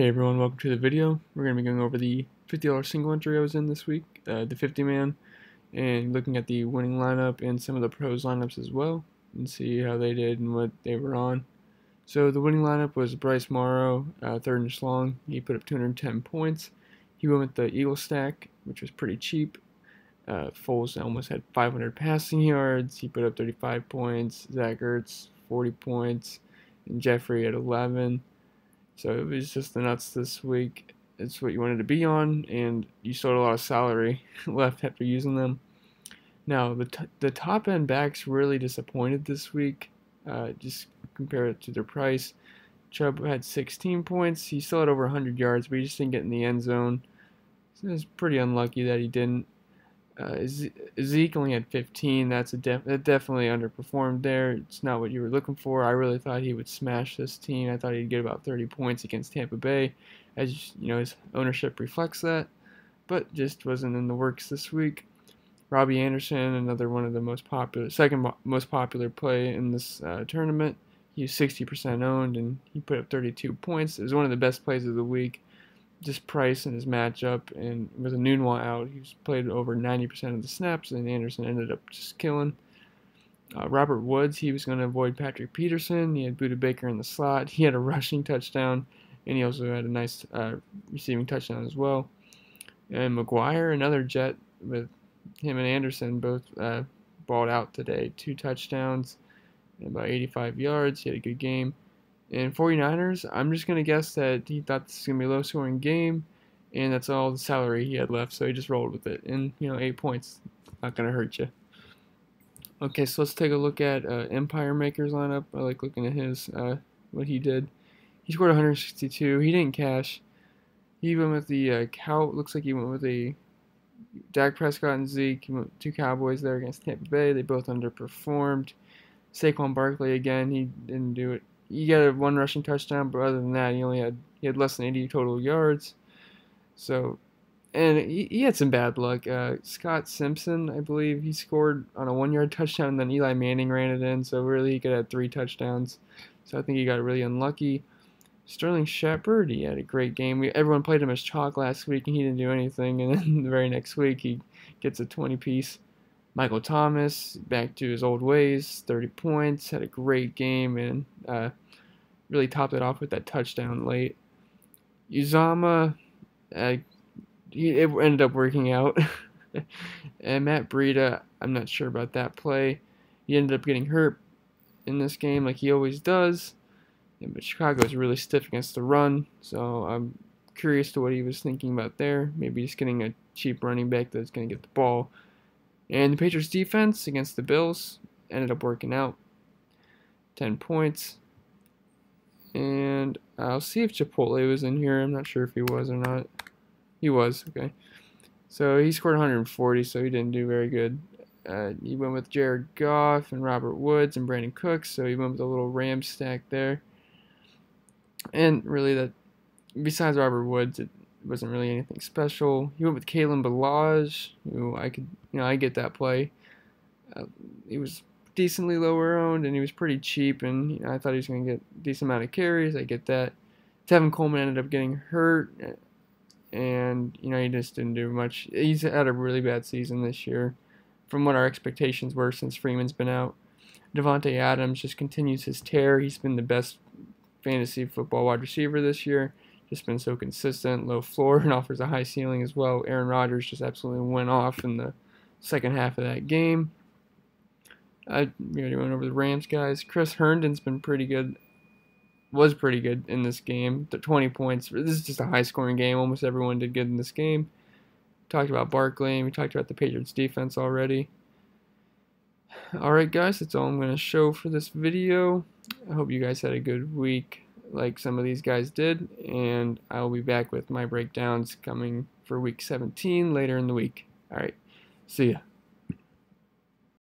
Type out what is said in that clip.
Hey everyone, welcome to the video. We're going to be going over the $50 single entry I was in this week, uh, the 50 man, and looking at the winning lineup and some of the pros lineups as well, and see how they did and what they were on. So the winning lineup was Bryce Morrow, uh, third and long. He put up 210 points. He went with the Eagle stack, which was pretty cheap. Uh, Foles almost had 500 passing yards. He put up 35 points. Zach Ertz, 40 points. And Jeffery at 11. So it was just the nuts this week. It's what you wanted to be on, and you had a lot of salary left after using them. Now, the, the top end backs really disappointed this week. Uh, just compare it to their price. Chubb had 16 points. He still had over 100 yards, but he just didn't get in the end zone. So it was pretty unlucky that he didn't. Uh, Zeke only had 15. That's a def- that definitely underperformed there. It's not what you were looking for. I really thought he would smash this team. I thought he'd get about 30 points against Tampa Bay, as you know his ownership reflects that, but just wasn't in the works this week. Robbie Anderson, another one of the most popular, second most popular play in this uh, tournament. He was 60% owned and he put up 32 points. It was one of the best plays of the week just Price and his matchup, and with Enunwa out, he was played over 90% of the snaps, and Anderson ended up just killing. Uh, Robert Woods, he was going to avoid Patrick Peterson. He had Budda Baker in the slot. He had a rushing touchdown, and he also had a nice uh, receiving touchdown as well. And McGuire, another Jet with him and Anderson both uh, balled out today. Two touchdowns, and about 85 yards. He had a good game. And 49ers, I'm just going to guess that he thought this was going to be a low scoring game, and that's all the salary he had left, so he just rolled with it. And, you know, eight points, not going to hurt you. Okay, so let's take a look at uh, Empire Maker's lineup. I like looking at his, uh, what he did. He scored 162. He didn't cash. He went with the uh, cow. Looks like he went with the Dak Prescott and Zeke. Two Cowboys there against Tampa Bay. They both underperformed. Saquon Barkley again. He didn't do it got a one rushing touchdown, but other than that, he only had he had less than 80 total yards. So, and he, he had some bad luck. Uh, Scott Simpson, I believe, he scored on a one yard touchdown, and then Eli Manning ran it in. So really, he could have three touchdowns. So I think he got really unlucky. Sterling Shepard, he had a great game. We, everyone played him as chalk last week, and he didn't do anything. And then the very next week, he gets a 20 piece. Michael Thomas, back to his old ways, 30 points, had a great game, and uh, really topped it off with that touchdown late. Uzomah, uh, it ended up working out. and Matt Breida, I'm not sure about that play. He ended up getting hurt in this game like he always does. Yeah, but Chicago is really stiff against the run, so I'm curious to what he was thinking about there. Maybe just getting a cheap running back that's going to get the ball. And the Patriots defense against the Bills ended up working out. 10 points. And I'll see if Chipotle was in here. I'm not sure if he was or not. He was, okay. So he scored 140, so he didn't do very good. Uh, he went with Jared Goff and Robert Woods and Brandin Cooks, so he went with a little Ram stack there. And really, that besides Robert Woods, it wasn't really anything special. He went with Kalen Ballage, who I could, you know, I get that play. Uh, he was decently lower owned, and he was pretty cheap, and you know, I thought he was going to get a decent amount of carries. I get that. Tevin Coleman ended up getting hurt, and you know he just didn't do much. He's had a really bad season this year, from what our expectations were since Freeman's been out. Davante Adams just continues his tear. He's been the best fantasy football wide receiver this year. Just been so consistent, low floor, and offers a high ceiling as well. Aaron Rodgers just absolutely went off in the second half of that game. I already went over the Rams guys. Chris Herndon's been pretty good. Was pretty good in this game. The 20 points. This is just a high scoring game. Almost everyone did good in this game. Talked about Barkley. We talked about the Patriots defense already. Alright guys, that's all I'm going to show for this video. I hope you guys had a good week like some of these guys did. And I'll be back with my breakdowns coming for week 17 later in the week. Alright, see ya.